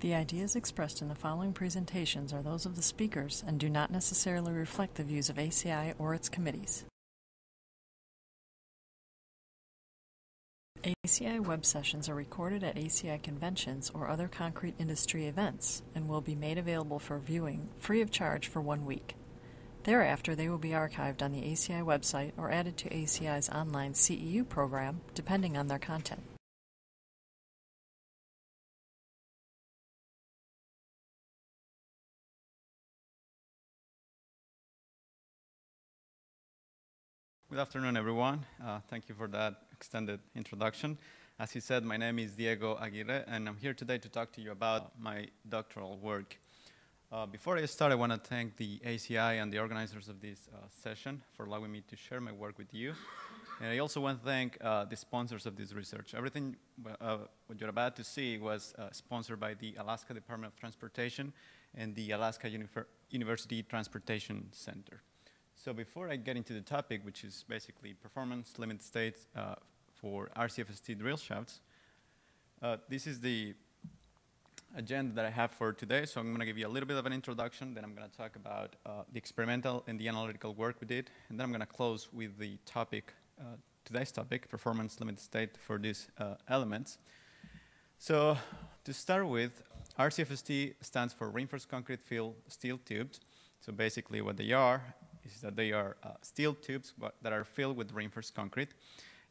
The ideas expressed in the following presentations are those of the speakers and do not necessarily reflect the views of ACI or its committees. ACI web sessions are recorded at ACI conventions or other concrete industry events and will be made available for viewing free of charge for one week. Thereafter, they will be archived on the ACI website or added to ACI's online CEU program, depending on their content. Good afternoon, everyone. Uh, thank you for that extended introduction. As he said, my name is Diego Aguirre, and I'm here today to talk to you about my doctoral work. Uh, before I start, I want to thank the ACI and the organizers of this uh, session for allowing me to share my work with you. And I also want to thank uh, the sponsors of this research. Everything uh, what you're about to see was uh, sponsored by the Alaska Department of Transportation and the Alaska University Transportation Center. So before I get into the topic, which is basically performance limit states uh, for RCFST drill shafts, uh, this is the agenda that I have for today. So I'm going to give you a little bit of an introduction, then I'm going to talk about uh, the experimental and the analytical work we did, and then I'm going to close with the topic, uh, today's topic, performance limit state for these uh, elements. So to start with, RCFST stands for reinforced concrete fill steel tubes. So basically what they are is that they are uh, steel tubes that are filled with reinforced concrete.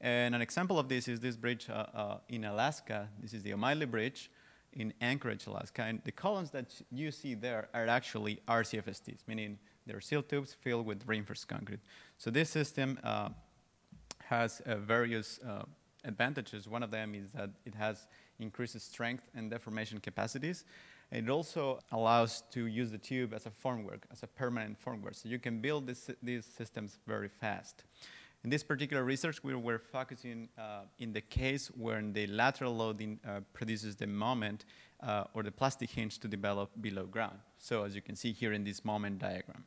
And an example of this is this bridge uh, uh, in Alaska. This is the O'Malley Bridge in Anchorage, Alaska. And the columns that you see there are actually RCFSTs, meaning they're steel tubes filled with reinforced concrete. So this system uh, has various advantages. One of them is that it has increased strength and deformation capacities. And it also allows to use the tube as a formwork, as a permanent formwork. So you can build this, these systems very fast. In this particular research, we were focusing uh, in the case where the lateral loading uh, produces the moment uh, or the plastic hinge to develop below ground. So as you can see here in this moment diagram.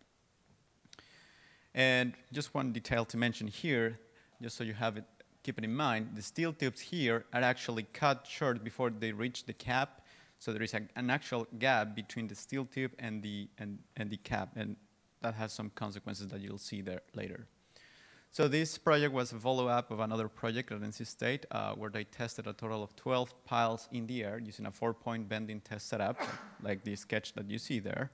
And just one detail to mention here, just so you have it, keep it in mind, the steel tubes here are actually cut short before they reach the cap so there is a, an actual gap between the steel tube and the, and, and the cap, and that has some consequences that you'll see there later. So this project was a follow-up of another project at NC State uh, where they tested a total of 12 piles in the air using a four-point bending test setup, like the sketch that you see there.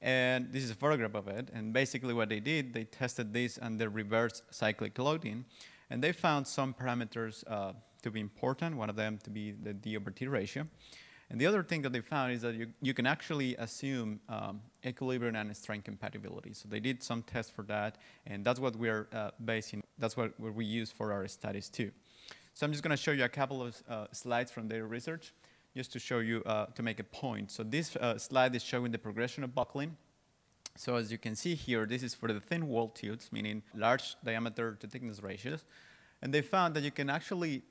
And this is a photograph of it. And basically what they did, they tested this under reverse cyclic loading. And they found some parameters uh, to be important, one of them to be the D over T ratio. And the other thing that they found is that you, you can actually assume um, equilibrium and strain compatibility. So they did some tests for that, and that's what we're uh, basing, that's what, what we use for our studies too. So I'm just going to show you a couple of uh, slides from their research, just to show you, uh, to make a point. So this uh, slide is showing the progression of buckling. So as you can see here, this is for the thin wall tubes, meaning large diameter to thickness ratios. And they found that you can actually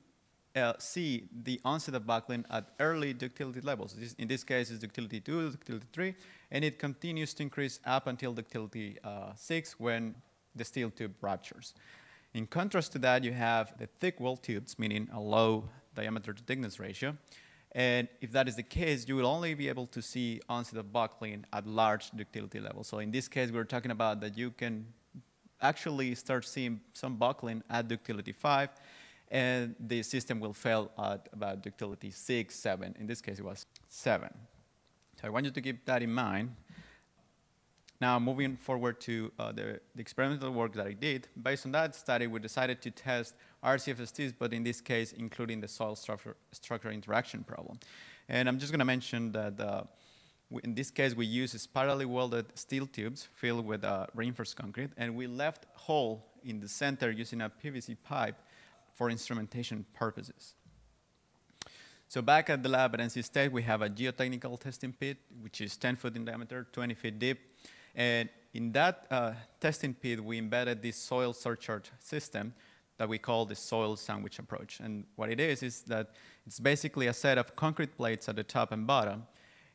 uh, see the onset of buckling at early ductility levels. This, in this case, it's ductility 2, ductility 3, and it continues to increase up until ductility uh, 6 when the steel tube ruptures. In contrast to that, you have the thick wall tubes, meaning a low diameter to thickness ratio. And if that is the case, you will only be able to see onset of buckling at large ductility levels. So in this case, we're talking about that you can actually start seeing some buckling at ductility 5, and the system will fail at about ductility 6, 7. In this case, it was 7. So I want you to keep that in mind. Now, moving forward to uh, the, the, experimental work that I did, based on that study, we decided to test RCFSTs, but in this case, including the soil structure, structure interaction problem. And I'm just going to mention that uh, in this case, we use spirally welded steel tubes filled with uh, reinforced concrete, and we left hole in the center using a PVC pipe for instrumentation purposes. So back at the lab at NC State, we have a geotechnical testing pit, which is 10 foot in diameter, 20 feet deep. And in that uh, testing pit, we embedded this soil surcharge system that we call the soil sandwich approach. And what it is, is that it's basically a set of concrete plates at the top and bottom.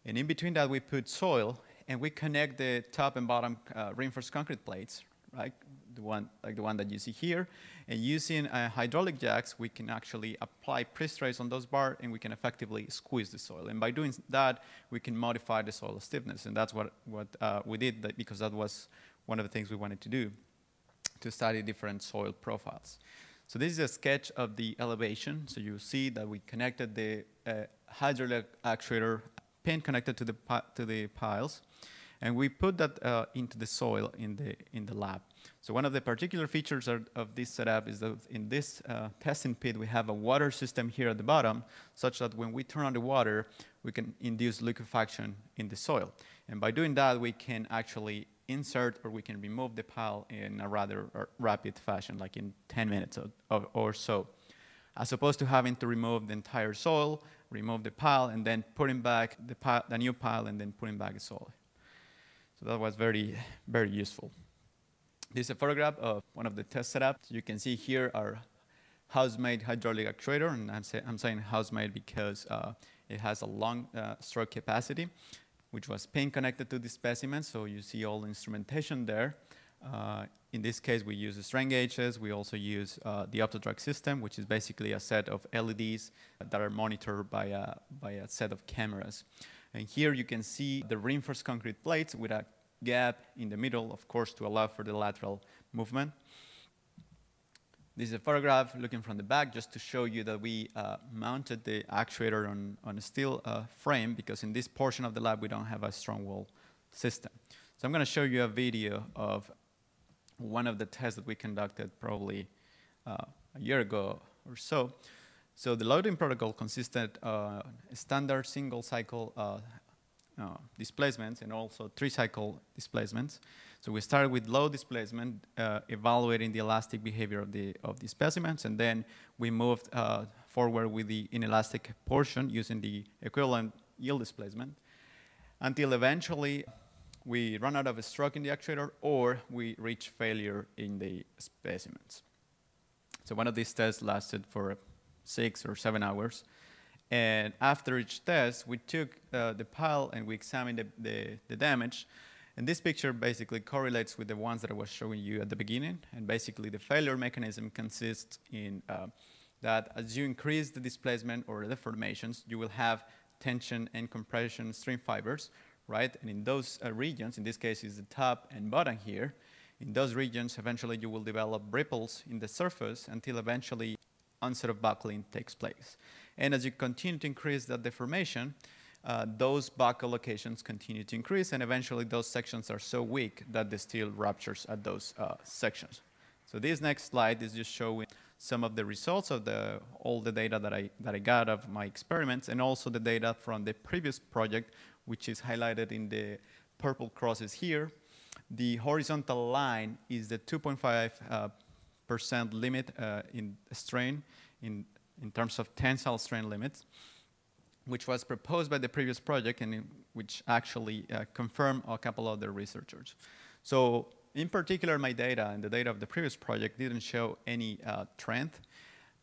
And in between that, we put soil, and we connect the top and bottom uh, reinforced concrete plates, right, the one like the one that you see here. And using uh, hydraulic jacks, we can actually apply pre-stress on those bars, and we can effectively squeeze the soil. And by doing that, we can modify the soil stiffness, and that's what what uh, we did that because that was one of the things we wanted to do to study different soil profiles. So this is a sketch of the elevation. So you see that we connected the uh, hydraulic actuator pin connected to the to the piles, and we put that uh, into the soil in the in the lab. So one of the particular features of, of this setup is that in this uh, testing pit we have a water system here at the bottom, such that when we turn on the water, we can induce liquefaction in the soil. And by doing that, we can actually insert or we can remove the pile in a rather rapid fashion, like in 10 minutes or, or, or, so, as opposed to having to remove the entire soil, remove the pile, and then putting back the, pile, the new pile and then putting back the soil. So that was very, very useful. This is a photograph of one of the test setups. You can see here our house-made hydraulic actuator, and I'm, say, I'm saying house-made because uh, it has a long uh, stroke capacity which was pin connected to the specimen. So you see all the instrumentation there. Uh, in this case, we use strain gauges. We also use uh, the Optotrak system, which is basically a set of LEDs that are monitored by a, by a set of cameras. And here you can see the reinforced concrete plates with a gap in the middle, of course, to allow for the lateral movement. This is a photograph looking from the back just to show you that we uh, mounted the actuator on, on a steel uh, frame because in this portion of the lab we don't have a strong wall system. So I'm going to show you a video of one of the tests that we conducted probably uh, a year ago or so. So the loading protocol consisted of standard single cycle uh, uh, displacements and also three cycle displacements. So we started with low displacement, uh, evaluating the elastic behavior of the, of the specimens, and then we moved uh, forward with the inelastic portion using the equivalent yield displacement until eventually we run out of a stroke in the actuator or we reach failure in the specimens. So one of these tests lasted for six or seven hours. And after each test, we took uh, the pile and we examined the, the, the damage and this picture basically correlates with the ones that I was showing you at the beginning. And basically the failure mechanism consists in uh, that as you increase the displacement or the deformations, you will have tension and compression stream fibers, right? And in those uh, regions, in this case is the top and bottom here, in those regions, eventually you will develop ripples in the surface until eventually onset of buckling takes place. And as you continue to increase that deformation, uh, those buckle locations continue to increase, and eventually those sections are so weak that the steel ruptures at those uh, sections. So this next slide is just showing some of the results of the, all the data that I, that I got of my experiments, and also the data from the previous project, which is highlighted in the purple crosses here. The horizontal line is the 2.5 uh, percent limit uh, in strain in, in terms of tensile strain limits which was proposed by the previous project and which actually uh, confirmed a couple of the researchers. So in particular, my data and the data of the previous project didn't show any uh, trend,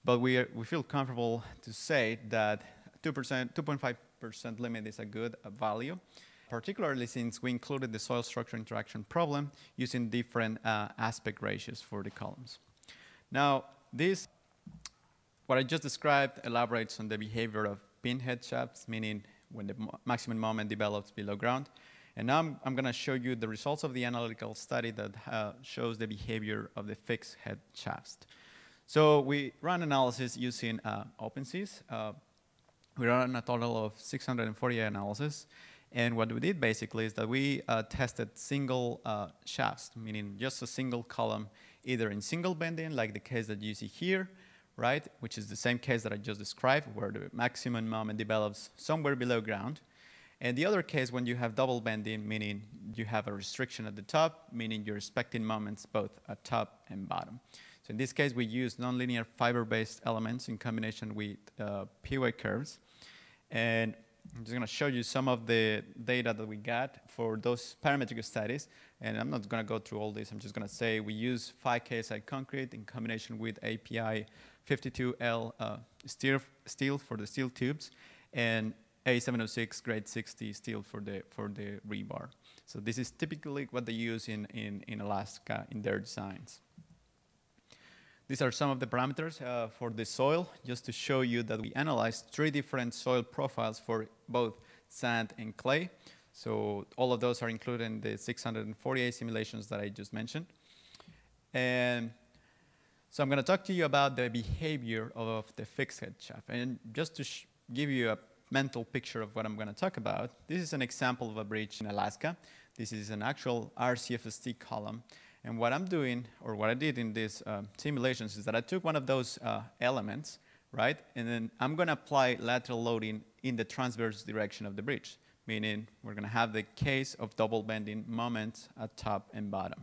but we, are, we feel comfortable to say that 2%, 2.5% limit is a good value, particularly since we included the soil structure interaction problem using different uh, aspect ratios for the columns. Now, this, what I just described elaborates on the behavior of pinhead shafts, meaning when the maximum moment develops below ground. And now I'm, I'm going to show you the results of the analytical study that uh, shows the behavior of the fixed head shafts. So we ran analysis using uh. Uh, we ran a total of 648 analysis. And what we did basically is that we uh, tested single uh, shafts, meaning just a single column, either in single bending, like the case that you see here, right? Which is the same case that I just described, where the maximum moment develops somewhere below ground. And the other case when you have double bending, meaning you have a restriction at the top, meaning you're expecting moments both at top and bottom. So in this case, we use nonlinear fiber-based elements in combination with uh, PY curves. And I'm just going to show you some of the data that we got for those parametric studies. And I'm not going to go through all this. I'm just going to say we use 5 KSI concrete in combination with API 52L uh, steel, steel for the steel tubes, and A706 grade 60 steel for the, for the rebar. So this is typically what they use in, in, in Alaska in their designs. These are some of the parameters uh, for the soil, just to show you that we analyzed three different soil profiles for both sand and clay. So all of those are included in the 648 simulations that I just mentioned. And so I'm going to talk to you about the behavior of the fixed head shaft. And just to give you a mental picture of what I'm going to talk about, this is an example of a bridge in Alaska. This is an actual RCFST column. And what I'm doing, or what I did in these uh, simulations, is that I took one of those uh, elements, right, and then I'm going to apply lateral loading in the transverse direction of the bridge, meaning we're going to have the case of double bending moments at top and bottom.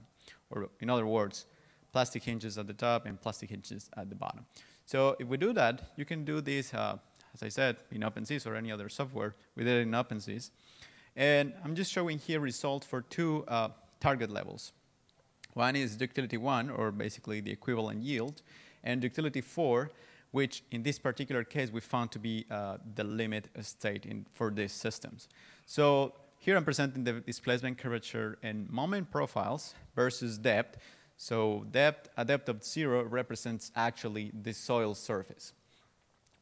Or in other words, plastic hinges at the top and plastic hinges at the bottom. So if we do that, you can do this, uh, as I said, in OpenSees or any other software. We did it in OpenSees. And I'm just showing here results for two uh, target levels. One is ductility 1, or basically the equivalent yield, and ductility 4, which in this particular case we found to be uh, the limit state in, for these systems. So here I'm presenting the displacement curvature and moment profiles versus depth. So depth, a depth of zero represents actually the soil surface,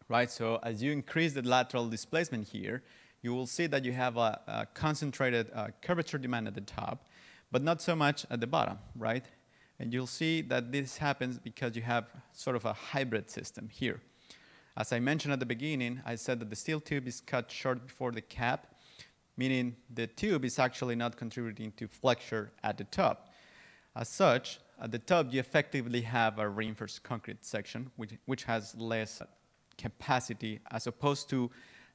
right? So as you increase the lateral displacement here, you will see that you have a, a concentrated uh, curvature demand at the top, but not so much at the bottom, right? And you'll see that this happens because you have sort of a hybrid system here. As I mentioned at the beginning, I said that the steel tube is cut short before the cap, meaning the tube is actually not contributing to flexure at the top. As such, at the top, you effectively have a reinforced concrete section, which, which has less capacity as opposed to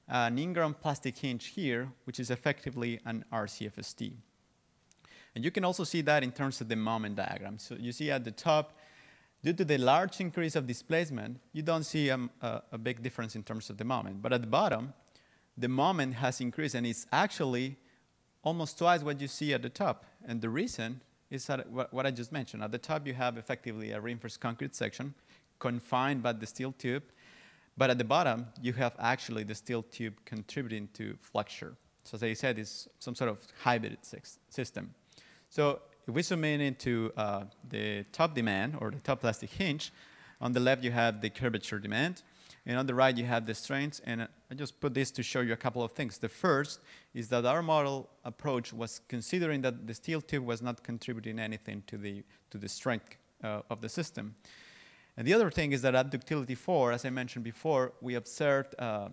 an in-ground plastic hinge here, which is effectively an RCFST. And you can also see that in terms of the moment diagram. So you see at the top, due to the large increase of displacement, you don't see um, a, a, big difference in terms of the moment. But at the bottom, the moment has increased, and it's actually almost twice what you see at the top. And the reason is what I just mentioned. At the top, you have effectively a reinforced concrete section confined by the steel tube. But at the bottom, you have actually the steel tube contributing to flexure. So as I said, it's some sort of hybrid system. So if we zoom in into uh, the top demand or the top plastic hinge, on the left you have the curvature demand, and on the right you have the strengths. And I just put this to show you a couple of things. The first is that our model approach was considering that the steel tube was not contributing anything to the, to the strength uh, of the system. And the other thing is that at ductility 4, as I mentioned before, we observed uh,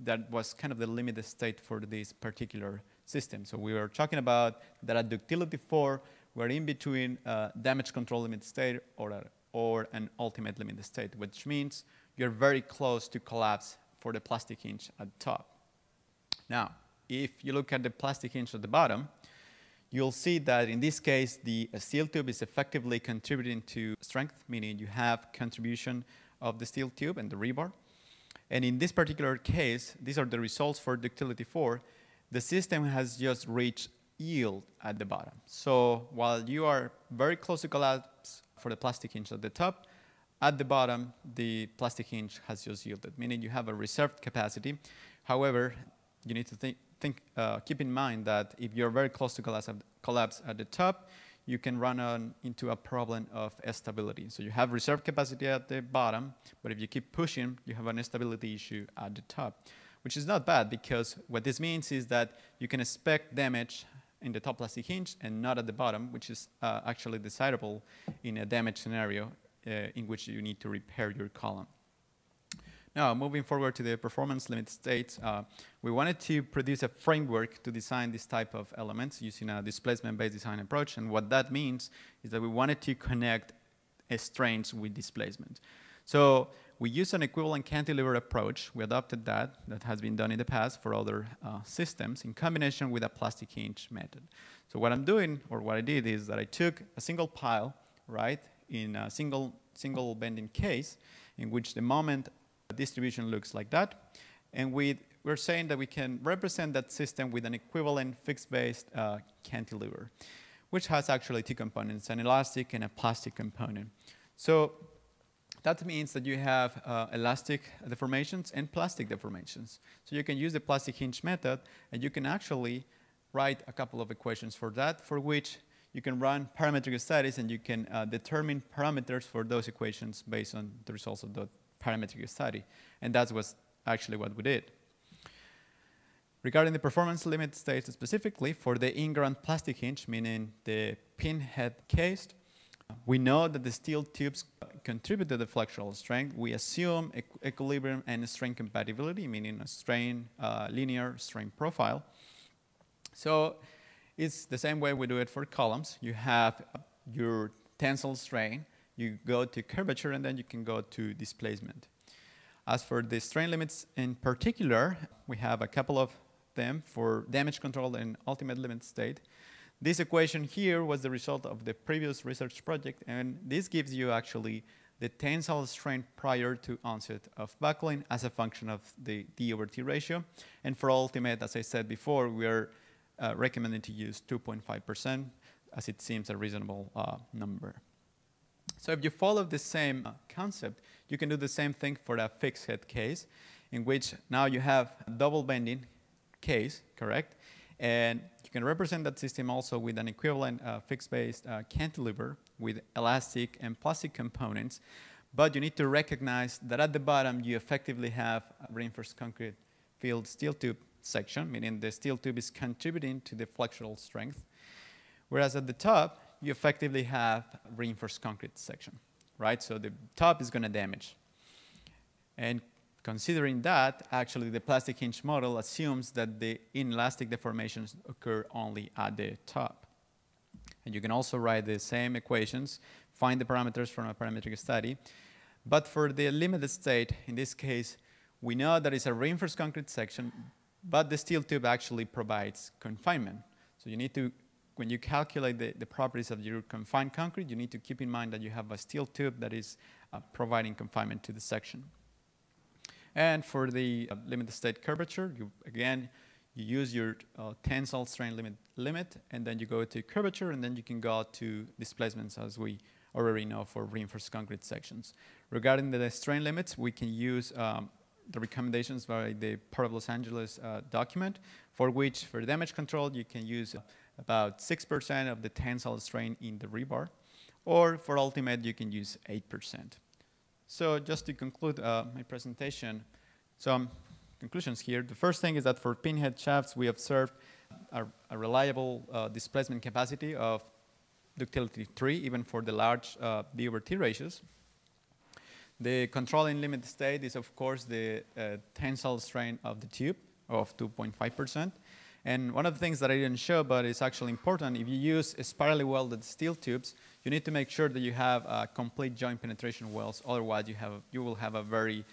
that was kind of the limited state for this particular system. So we were talking about that at ductility 4, we're in between uh, damage control limit state or, a, or an ultimate limit state, which means you're very close to collapse for the plastic hinge at the top. Now, if you look at the plastic hinge at the bottom, you'll see that in this case, the steel tube is effectively contributing to strength, meaning you have contribution of the steel tube and the rebar. And in this particular case, these are the results for ductility 4 the system has just reached yield at the bottom. So while you are very close to collapse for the plastic hinge at the top, at the bottom, the plastic hinge has just yielded, meaning you have a reserved capacity. However, you need to think, think uh, keep in mind that if you're very close to collapse, collapse at the top, you can run on into a problem of stability. So you have reserved capacity at the bottom, but if you keep pushing, you have an instability issue at the top which is not bad because what this means is that you can expect damage in the top plastic hinge and not at the bottom, which is uh, actually desirable in a damage scenario uh, in which you need to repair your column. Now, moving forward to the performance limit states, uh, we wanted to produce a framework to design this type of elements using a displacement-based design approach. And what that means is that we wanted to connect strains with displacement. So we use an equivalent cantilever approach. We adopted that, that has been done in the past for other uh, systems in combination with a plastic hinge method. So what I'm doing, or what I did, is that I took a single pile, right, in a single, single bending case, in which the moment distribution looks like that. And we, we're saying that we can represent that system with an equivalent fixed-based uh, cantilever, which has actually two components, an elastic and a plastic component. So that means that you have uh, elastic deformations and plastic deformations. So you can use the plastic hinge method, and you can actually write a couple of equations for that, for which you can run parametric studies and you can uh, determine parameters for those equations based on the results of the parametric study. And that's was actually what we did. Regarding the performance limit state specifically, for the in-ground plastic hinge, meaning the pinhead case, we know that the steel tubes contribute to the flexural strength. We assume equ equilibrium and strain compatibility, meaning a strain, uh, linear strain profile. So it's the same way we do it for columns. You have your tensile strain, you go to curvature, and then you can go to displacement. As for the strain limits in particular, we have a couple of them for damage control and ultimate limit state. This equation here was the result of the previous research project, and this gives you actually the tensile strength prior to onset of buckling as a function of the D over T ratio. And for ultimate, as I said before, we are uh, recommending to use 2.5% as it seems a reasonable uh, number. So if you follow the same uh, concept, you can do the same thing for a fixed head case, in which now you have a double bending case, correct? And can represent that system also with an equivalent uh, fixed-based uh, cantilever with elastic and plastic components. But you need to recognize that at the bottom, you effectively have a reinforced concrete filled steel tube section, meaning the steel tube is contributing to the flexural strength. Whereas at the top, you effectively have reinforced concrete section, right? So the top is going to damage. And Considering that, actually the plastic hinge model assumes that the inelastic deformations occur only at the top. And you can also write the same equations, find the parameters from a parametric study. But for the limited state, in this case, we know that it's a reinforced concrete section, but the steel tube actually provides confinement. So you need to, when you calculate the, the properties of your confined concrete, you need to keep in mind that you have a steel tube that is uh, providing confinement to the section. And for the uh, limited state curvature, you, again, you use your uh, tensile strain limit, limit, and then you go to curvature, and then you can go to displacements as we already know for reinforced concrete sections. Regarding the strain limits, we can use um, the recommendations by the Port of Los Angeles uh, document, for which for damage control, you can use about 6% of the tensile strain in the rebar, or for ultimate, you can use 8%. So just to conclude uh, my presentation, some conclusions here. The first thing is that for pinhead shafts, we observed a, a reliable uh, displacement capacity of ductility 3, even for the large uh, D over T ratios. The controlling limit state is, of course, the uh, tensile strain of the tube of 2.5%. And one of the things that I didn't show, but is actually important, if you use spirally welded steel tubes, you need to make sure that you have uh, complete joint penetration welds. Otherwise, you, have, you will have a very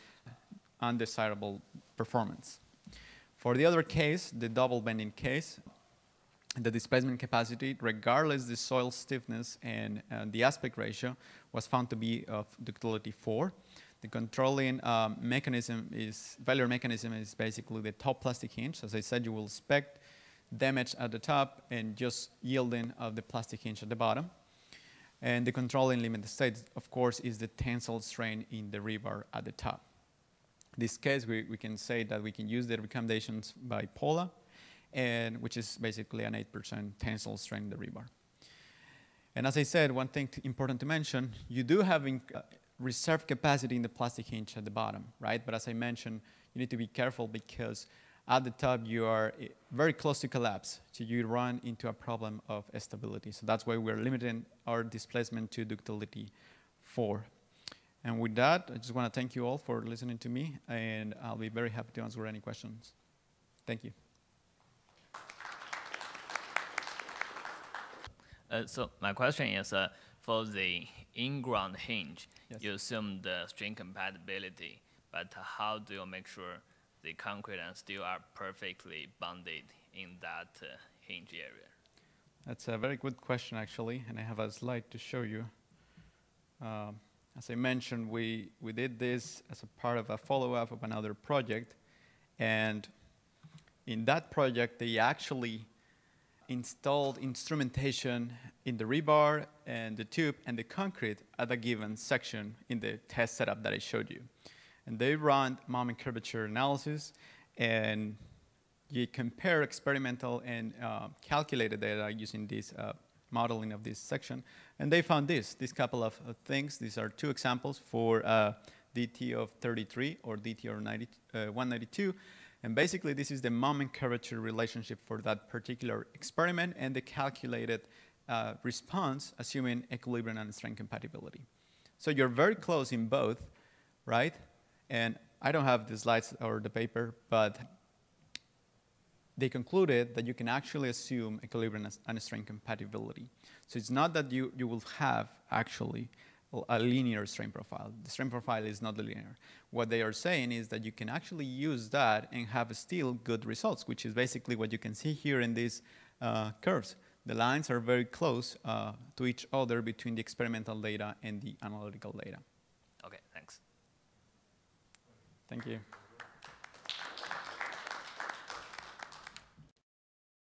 undesirable performance. For the other case, the double bending case, the displacement capacity, regardless the soil stiffness and uh, the aspect ratio, was found to be of ductility 4. The controlling um, mechanism is, failure mechanism is basically the top plastic hinge. As I said, you will expect damage at the top and just yielding of the plastic hinge at the bottom. And the controlling limit state, of course, is the tensile strain in the rebar at the top. In this case, we, we can say that we can use the recommendations by POLA, and which is basically an 8% tensile strain in the rebar. And as I said, one thing important to mention, you do have uh, reserve capacity in the plastic hinge at the bottom, right? But as I mentioned, you need to be careful because at the top you are eh, very close to collapse, so you run into a problem of stability. So that's why we're limiting our displacement to ductility 4. And with that, I just want to thank you all for listening to me, and I'll be very happy to answer any questions. Thank you. Uh, so my question is, uh, for the in-ground hinge, yes. you assume the strain compatibility, but how do you make sure the concrete and steel are perfectly bonded in that uh, hinge area? That's a very good question, actually, and I have a slide to show you. Um, as I mentioned, we, we did this as a part of a follow-up of another project, and in that project, they actually installed instrumentation in the rebar and the tube and the concrete at a given section in the test setup that I showed you. And they run moment curvature analysis and you compare experimental and uh, calculated data using this uh, modeling of this section, and they found this, this couple of uh, things. These are two examples for uh, DT of 33 or DT of 90, uh, 192, and basically this is the moment curvature relationship for that particular experiment and the calculated uh, response assuming equilibrium and strain compatibility. So you're very close in both, right? And I don't have the slides or the paper, but they concluded that you can actually assume equilibrium and strain compatibility. So it's not that you, you will have actually a linear strain profile. The strain profile is not linear. What they are saying is that you can actually use that and have still good results, which is basically what you can see here in these uh, curves. The lines are very close uh, to each other between the experimental data and the analytical data. Thank you.